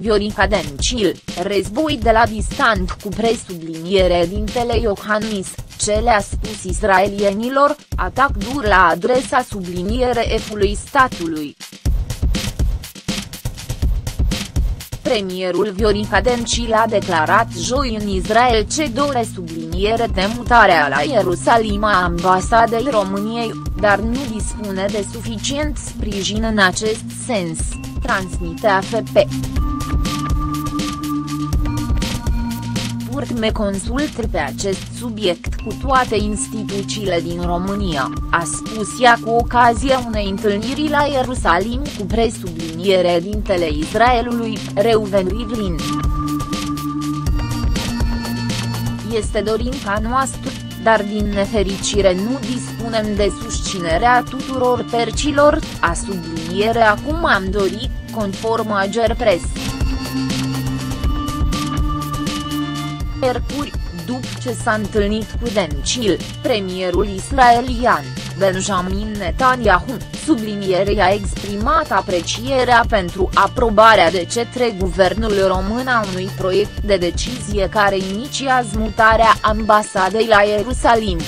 Viorica Dencil, război de la distant cu presubliniere dintele Iohannis, ce le-a spus israelienilor, atac dur la adresa subliniere F-ului statului. Premierul Viorica Dencil a declarat joi în Israel ce dore subliniere demutarea la Ierusalim a ambasadei României, dar nu dispune de suficient sprijin în acest sens, transmite AFP. Me consult pe acest subiect cu toate instituțiile din România, a spus ea cu ocazia unei întâlniri la Ierusalim cu presubliniere dintele Israelului, Reuven Rivlin. Este dorința noastră, dar din nefericire nu dispunem de susținerea tuturor percilor, a subliniere acum am dorit, conform Ager Press. Mercuri, după ce s-a întâlnit cu Dencil, premierul israelian, Benjamin Netanyahu, sublinierea a exprimat aprecierea pentru aprobarea de către guvernul român a unui proiect de decizie care inițiază mutarea ambasadei la Ierusalim.